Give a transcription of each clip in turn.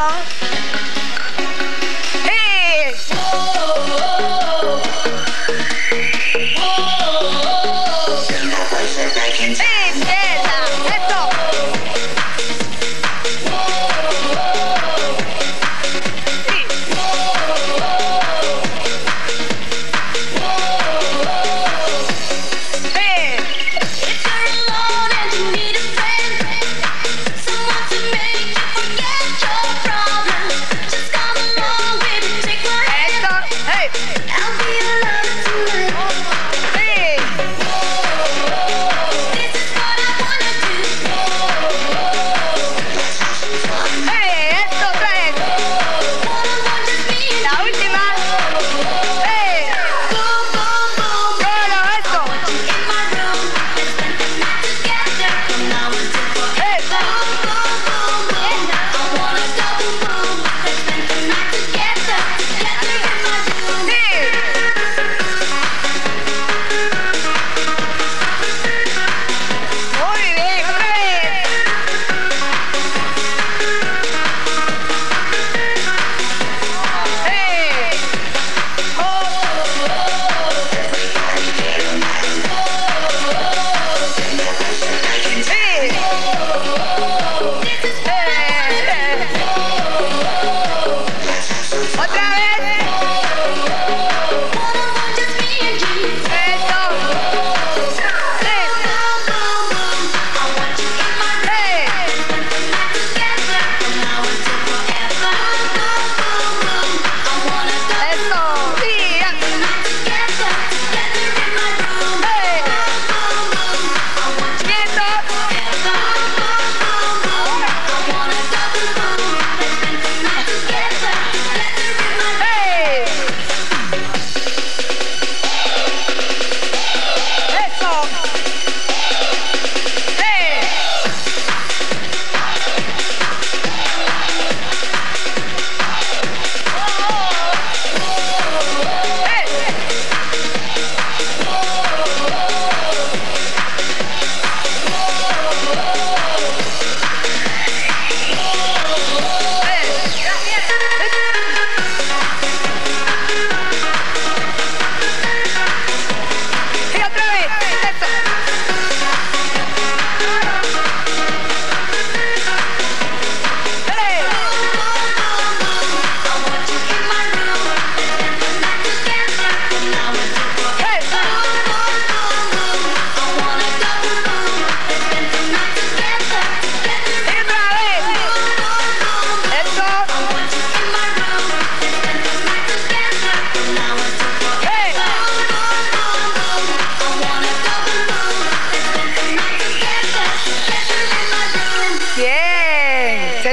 Hey! Hey,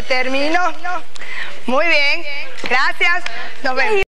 termino. Muy bien. Gracias. Nos vemos.